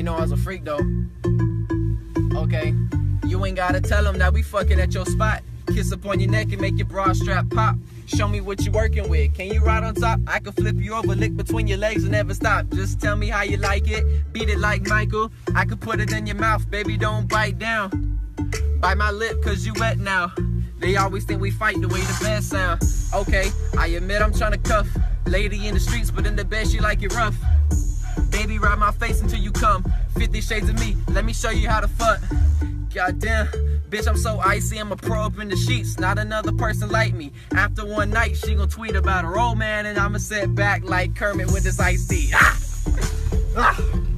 They know I was a freak though. Okay. You ain't gotta tell them that we fucking at your spot. Kiss up on your neck and make your bra strap pop. Show me what you working with. Can you ride on top? I can flip you over, lick between your legs and never stop. Just tell me how you like it. Beat it like Michael. I can put it in your mouth, baby. Don't bite down. Bite my lip, cause you wet now. They always think we fight the way the bed sound. Okay, I admit I'm trying to cuff. Lady in the streets, but in the bed she like it rough. Baby, ride my face until 50 shades of me, let me show you how to fuck. Goddamn, bitch, I'm so icy, I'm a pro up in the sheets. Not another person like me. After one night, she gon' tweet about her old man, and I'ma sit back like Kermit with this tea. Ah! Ah!